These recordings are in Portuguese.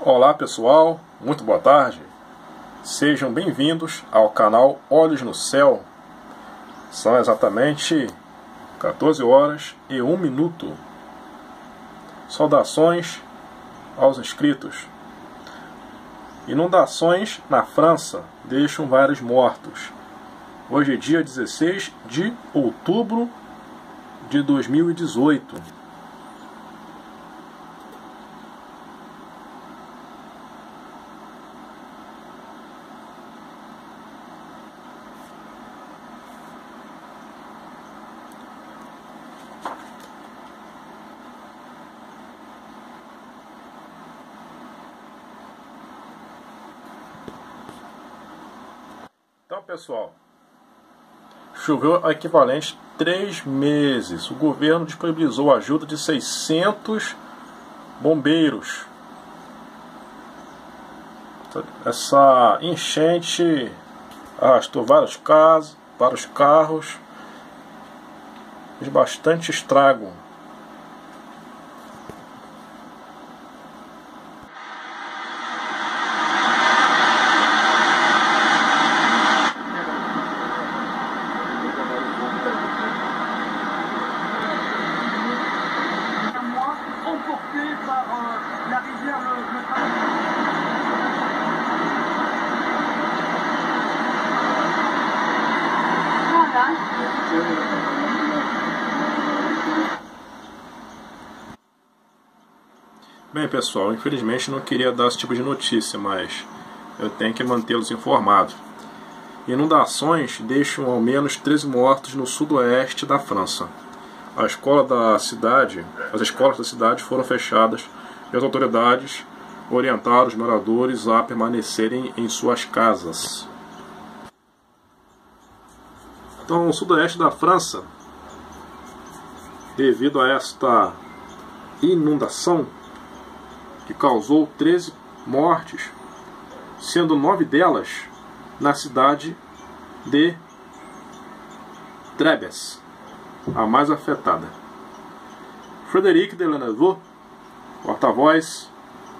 Olá pessoal, muito boa tarde. Sejam bem-vindos ao canal Olhos no Céu. São exatamente 14 horas e 1 minuto. Saudações aos inscritos. Inundações na França deixam vários mortos. Hoje é dia 16 de outubro de 2018. Então, pessoal, choveu a equivalente três meses. O governo disponibilizou ajuda de 600 bombeiros. Essa enchente arrastou vários casas, vários carros, fez bastante estrago. Bem, pessoal, infelizmente não queria dar esse tipo de notícia, mas eu tenho que mantê-los informados. Inundações deixam ao menos 13 mortos no sudoeste da França. A escola da cidade, as escolas da cidade foram fechadas e as autoridades orientaram os moradores a permanecerem em suas casas. Então, o sudoeste da França, devido a esta inundação, que causou 13 mortes, sendo nove delas na cidade de Trebes, a mais afetada. Frederic Delanevaux, porta-voz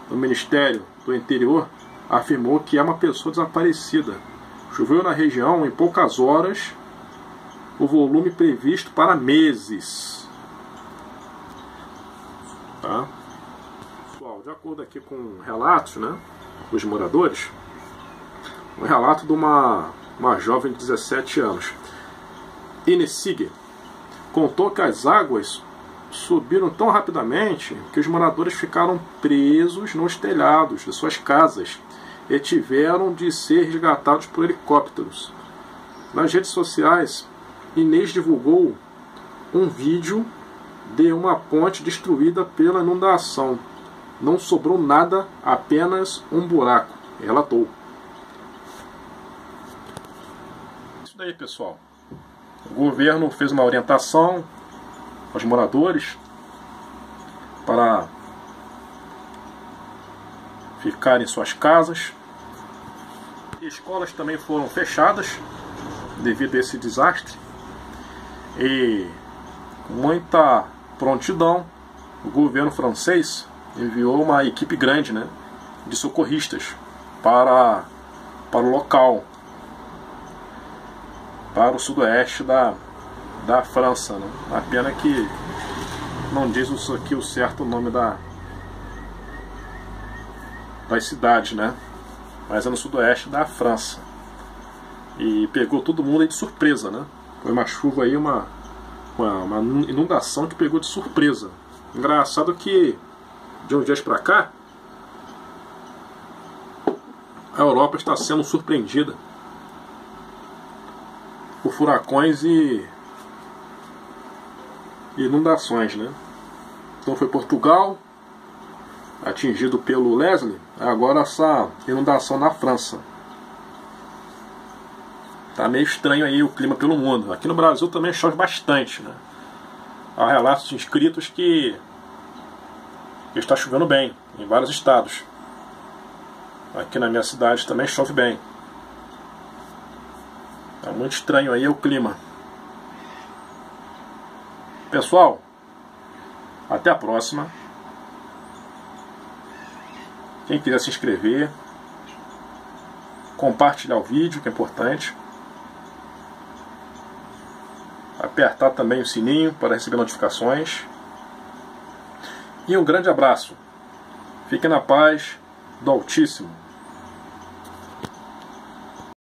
do Ministério do Interior, afirmou que é uma pessoa desaparecida. Choveu na região em poucas horas o volume previsto para meses. Tá? de acordo aqui com relatos né, dos moradores, um relato de uma, uma jovem de 17 anos. Inesig contou que as águas subiram tão rapidamente que os moradores ficaram presos nos telhados de suas casas e tiveram de ser resgatados por helicópteros. Nas redes sociais, Inês divulgou um vídeo de uma ponte destruída pela inundação. Não sobrou nada, apenas um buraco, relatou. Isso daí, pessoal. Governo fez uma orientação aos moradores para ficar em suas casas. Escolas também foram fechadas devido a esse desastre. E com muita prontidão, o governo francês enviou uma equipe grande né, de socorristas para, para o local, para o sudoeste da, da França. Né? A pena que não diz isso aqui o certo nome da, das cidades, né? mas é no sudoeste da França. E pegou todo mundo de surpresa, né? Foi uma chuva aí, uma, uma, uma inundação que pegou de surpresa. Engraçado que de uns dias para cá, a Europa está sendo surpreendida por furacões e inundações, né? Então foi Portugal atingido pelo Leslie, agora essa inundação na França. Tá meio estranho aí o clima pelo mundo. Aqui no Brasil também chove bastante, né? Há relatos inscritos que está chovendo bem em vários estados. Aqui na minha cidade também chove bem. Tá muito estranho aí o clima. Pessoal, até a próxima. Quem quiser se inscrever, compartilhar o vídeo, que é importante. Apertar também o sininho para receber notificações. E um grande abraço. Fique na paz do Altíssimo.